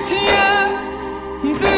tinha, tinha.